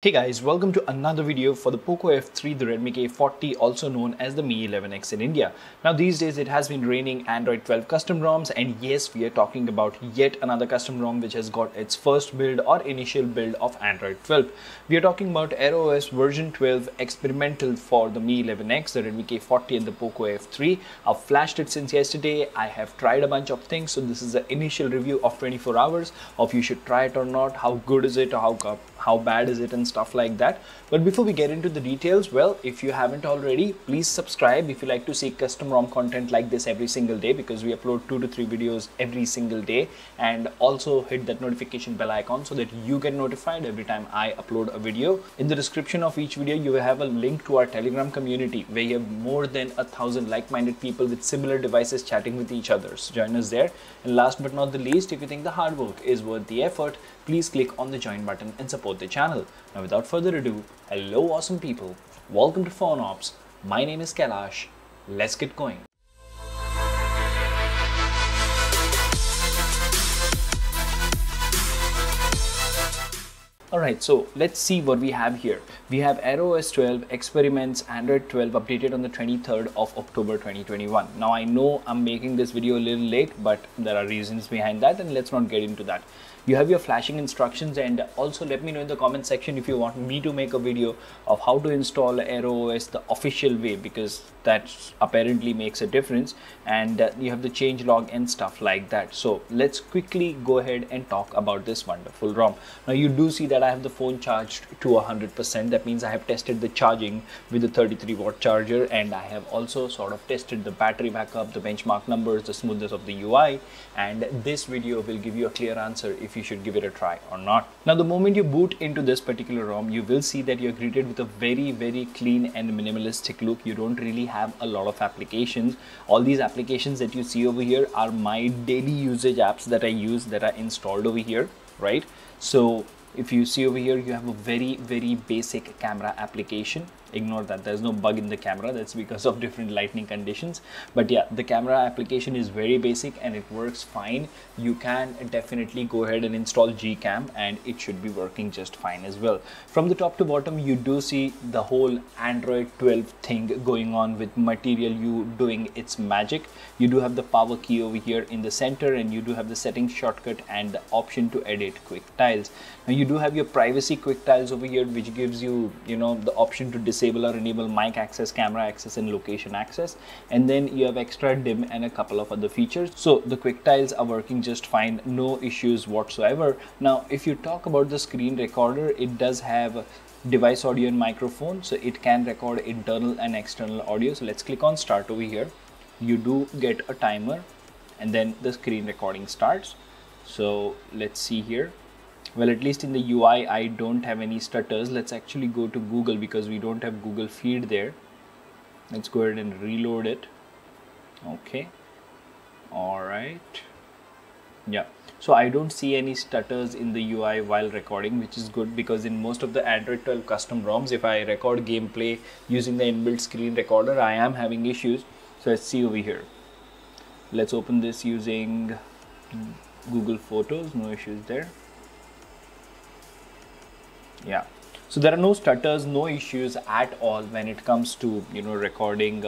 Hey guys, welcome to another video for the POCO F3, the Redmi K40, also known as the Mi 11X in India. Now these days it has been raining Android 12 custom ROMs and yes, we are talking about yet another custom ROM which has got its first build or initial build of Android 12. We are talking about ArrowOS version 12 experimental for the Mi 11X, the Redmi K40 and the POCO F3. I've flashed it since yesterday. I have tried a bunch of things, so this is the initial review of 24 hours of you should try it or not, how good is it or how, how bad is it and stuff like that. But before we get into the details, well, if you haven't already, please subscribe if you like to see custom ROM content like this every single day because we upload two to three videos every single day and also hit that notification bell icon so that you get notified every time I upload a video. In the description of each video, you will have a link to our Telegram community where you have more than a thousand like-minded people with similar devices chatting with each other. So join us there. And last but not the least, if you think the hard work is worth the effort, please click on the join button and support the channel. Now without further ado, hello awesome people, welcome to Phone Ops. My name is Kailash. Let's get going. Alright, so let's see what we have here. We have ArrowOS 12 experiments Android 12 updated on the 23rd of October 2021. Now I know I'm making this video a little late, but there are reasons behind that and let's not get into that you have your flashing instructions and also let me know in the comment section if you want me to make a video of how to install ArrowOS the official way because that apparently makes a difference and uh, you have the change log and stuff like that so let's quickly go ahead and talk about this wonderful ROM now you do see that I have the phone charged to 100% that means I have tested the charging with the 33 watt charger and I have also sort of tested the battery backup the benchmark numbers the smoothness of the UI and this video will give you a clear answer if you should give it a try or not. Now the moment you boot into this particular ROM, you will see that you're greeted with a very very clean and minimalistic look. You don't really have a lot of applications. All these applications that you see over here are my daily usage apps that I use that are installed over here, right? So if you see over here, you have a very very basic camera application ignore that. There's no bug in the camera. That's because of different lighting conditions. But yeah the camera application is very basic and it works fine. You can definitely go ahead and install gcam and it should be working just fine as well. From the top to bottom you do see the whole android 12 thing going on with material you doing its magic. You do have the power key over here in the center and you do have the settings shortcut and the option to edit quick tiles. Now you do have your privacy quick tiles over here which gives you you know the option to disable or enable mic access, camera access and location access. And then you have extra dim and a couple of other features. So the quick tiles are working just fine, no issues whatsoever. Now, if you talk about the screen recorder, it does have device audio and microphone. So it can record internal and external audio. So let's click on start over here. You do get a timer and then the screen recording starts. So let's see here well at least in the UI I don't have any stutters. Let's actually go to Google because we don't have Google feed there. Let's go ahead and reload it. Okay. All right. Yeah. So I don't see any stutters in the UI while recording which is good because in most of the Android 12 custom ROMs if I record gameplay using the inbuilt screen recorder I am having issues. So let's see over here. Let's open this using hmm, Google Photos. No issues there yeah. So there are no stutters no issues at all when it comes to you know recording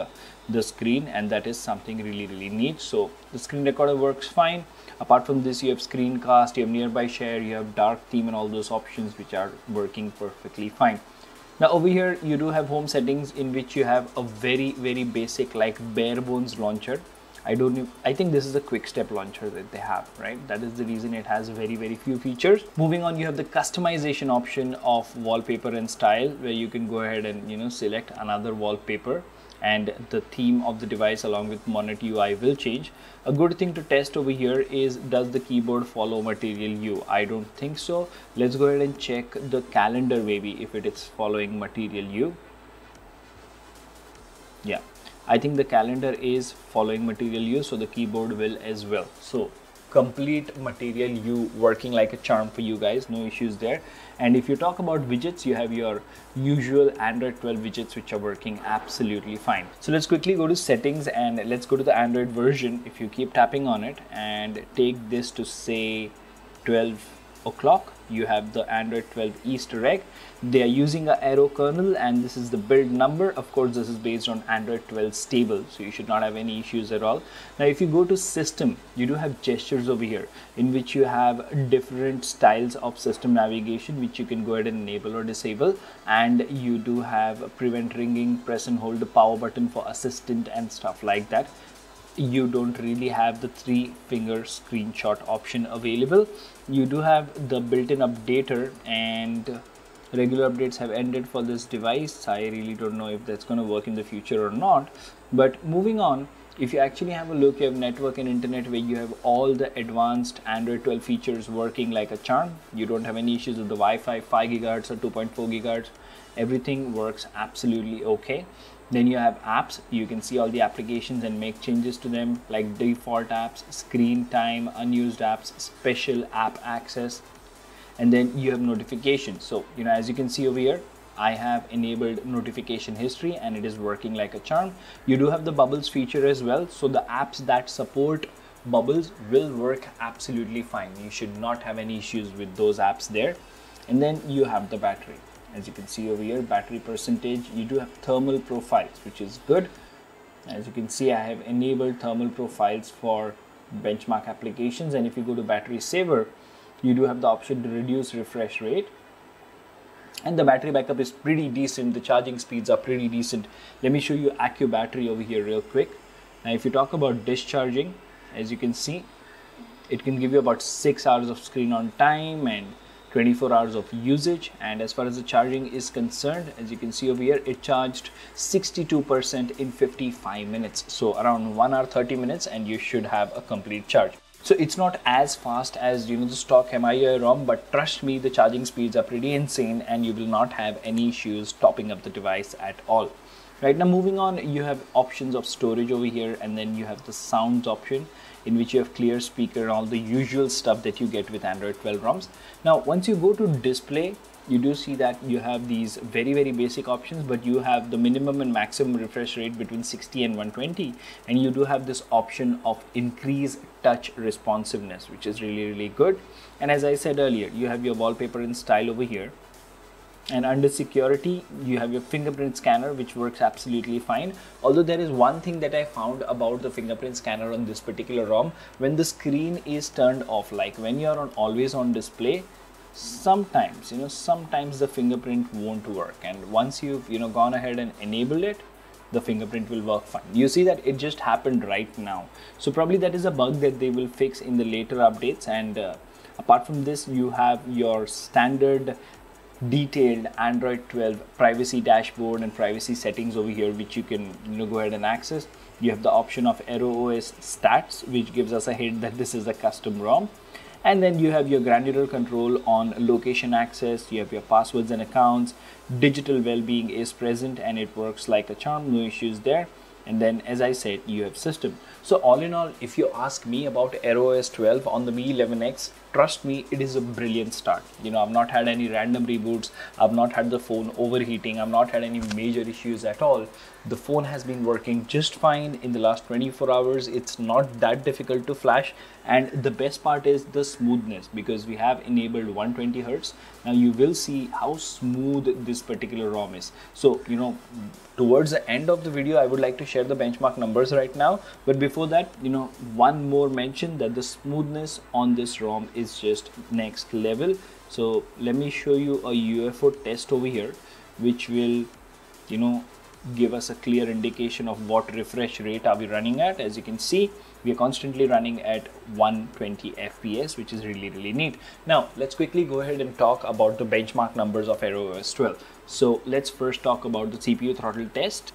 the screen and that is something really really neat. So the screen recorder works fine. Apart from this you have screencast you have nearby share you have dark theme and all those options which are working perfectly fine. Now over here you do have home settings in which you have a very very basic like bare bones launcher I don't know, I think this is a quick step launcher that they have, right? That is the reason it has very, very few features. Moving on, you have the customization option of wallpaper and style where you can go ahead and, you know, select another wallpaper and the theme of the device along with Monet UI will change. A good thing to test over here is does the keyboard follow Material You? I don't think so. Let's go ahead and check the calendar maybe if it is following Material You. Yeah, I think the calendar is following Material You, so the keyboard will as well. So complete Material You working like a charm for you guys, no issues there. And if you talk about widgets, you have your usual Android 12 widgets which are working absolutely fine. So let's quickly go to settings and let's go to the Android version. If you keep tapping on it and take this to say 12 o'clock you have the Android 12 Easter egg. They are using a Arrow kernel and this is the build number. Of course, this is based on Android 12 stable, so you should not have any issues at all. Now, if you go to system, you do have gestures over here in which you have different styles of system navigation, which you can go ahead and enable or disable. And you do have prevent ringing, press and hold the power button for assistant and stuff like that you don't really have the three finger screenshot option available. You do have the built-in updater and regular updates have ended for this device. I really don't know if that's going to work in the future or not. But moving on if you actually have a look you have network and internet where you have all the advanced android 12 features working like a charm. You don't have any issues with the wi-fi 5 gigahertz or 2.4 gigahertz. Everything works absolutely okay then you have apps you can see all the applications and make changes to them like default apps screen time unused apps special app access and then you have notifications so you know as you can see over here I have enabled notification history and it is working like a charm. You do have the bubbles feature as well. So the apps that support bubbles will work absolutely fine. You should not have any issues with those apps there. And then you have the battery as you can see over here battery percentage you do have thermal profiles which is good. As you can see I have enabled thermal profiles for benchmark applications and if you go to battery saver you do have the option to reduce refresh rate. And the battery backup is pretty decent. The charging speeds are pretty decent. Let me show you accu battery over here real quick. Now if you talk about discharging as you can see it can give you about six hours of screen on time and 24 hours of usage. And as far as the charging is concerned as you can see over here it charged 62% in 55 minutes. So around 1 hour 30 minutes and you should have a complete charge. So it's not as fast as you know the stock MIUI ROM but trust me the charging speeds are pretty insane and you will not have any issues topping up the device at all. Right now moving on you have options of storage over here and then you have the sounds option in which you have clear speaker and all the usual stuff that you get with Android 12 ROMs. Now, once you go to display, you do see that you have these very very basic options but you have the minimum and maximum refresh rate between 60 and 120 and you do have this option of increase touch responsiveness which is really really good and as i said earlier you have your wallpaper in style over here and under security you have your fingerprint scanner which works absolutely fine. Although there is one thing that i found about the fingerprint scanner on this particular rom. When the screen is turned off like when you are on always on display sometimes you know sometimes the fingerprint won't work. And once you've you know gone ahead and enabled it the fingerprint will work fine. You see that it just happened right now. So probably that is a bug that they will fix in the later updates. And uh, apart from this you have your standard detailed Android 12 privacy dashboard and privacy settings over here which you can you know go ahead and access. You have the option of ArrowOS stats which gives us a hint that this is a custom ROM. And then you have your granular control on location access. You have your passwords and accounts. Digital well-being is present and it works like a charm. No issues there and then as I said you have system. So all in all if you ask me about ArrowOS 12 on the Mi 11X trust me it is a brilliant start. You know i've not had any random reboots. I've not had the phone overheating. I've not had any major issues at all. The phone has been working just fine in the last 24 hours. It's not that difficult to flash. And the best part is the smoothness because we have enabled 120 hertz. Now you will see how smooth this particular rom is. So you know towards the end of the video i would like to share the benchmark numbers right now. But before that you know one more mention that the smoothness on this rom is just next level. So let me show you a ufo test over here which will you know give us a clear indication of what refresh rate are we running at. As you can see we are constantly running at 120 fps which is really really neat. Now let's quickly go ahead and talk about the benchmark numbers of ArrowOS 12 so let's first talk about the cpu throttle test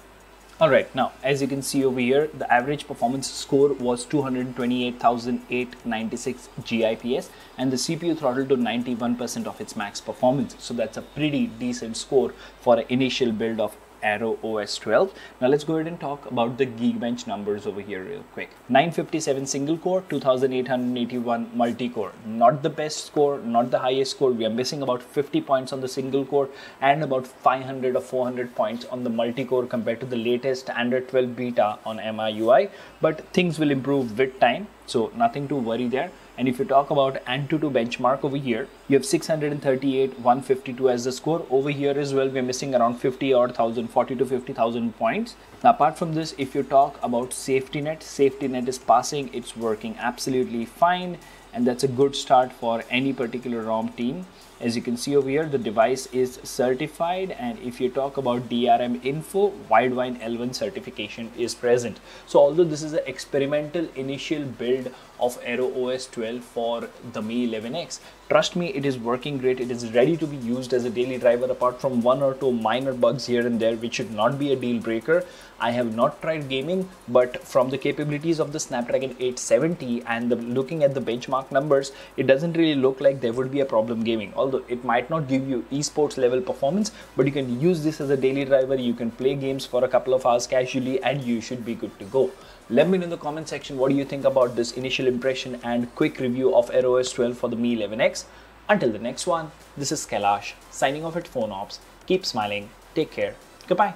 Alright, now as you can see over here, the average performance score was 228,896 GIPS and the CPU throttled to 91% of its max performance. So that's a pretty decent score for an initial build of ArrowOS 12. Now let's go ahead and talk about the Geekbench numbers over here real quick. 957 single core, 2881 multi-core. Not the best score, not the highest score. We are missing about 50 points on the single core and about 500 or 400 points on the multi-core compared to the latest Android 12 beta on MIUI. But things will improve with time, so nothing to worry there. And if you talk about Antutu benchmark over here, you have 638, 152 as the score. Over here as well, we're missing around 50 or 1000, 40 to 50,000 points. Now, apart from this, if you talk about safety net, safety net is passing, it's working absolutely fine. And that's a good start for any particular ROM team as you can see over here the device is certified and if you talk about DRM info Widevine L1 certification is present so although this is an experimental initial build of Arrow OS 12 for the Mi 11X. Trust me, it is working great. It is ready to be used as a daily driver apart from one or two minor bugs here and there, which should not be a deal breaker. I have not tried gaming, but from the capabilities of the Snapdragon 870 and the, looking at the benchmark numbers, it doesn't really look like there would be a problem gaming. Although it might not give you esports level performance, but you can use this as a daily driver. You can play games for a couple of hours casually and you should be good to go. Let me know in the comment section what do you think about this initial impression and quick review of Arrow 12 for the Mi 11X. Until the next one, this is Kailash signing off at PhoneOps. Keep smiling. Take care. Goodbye.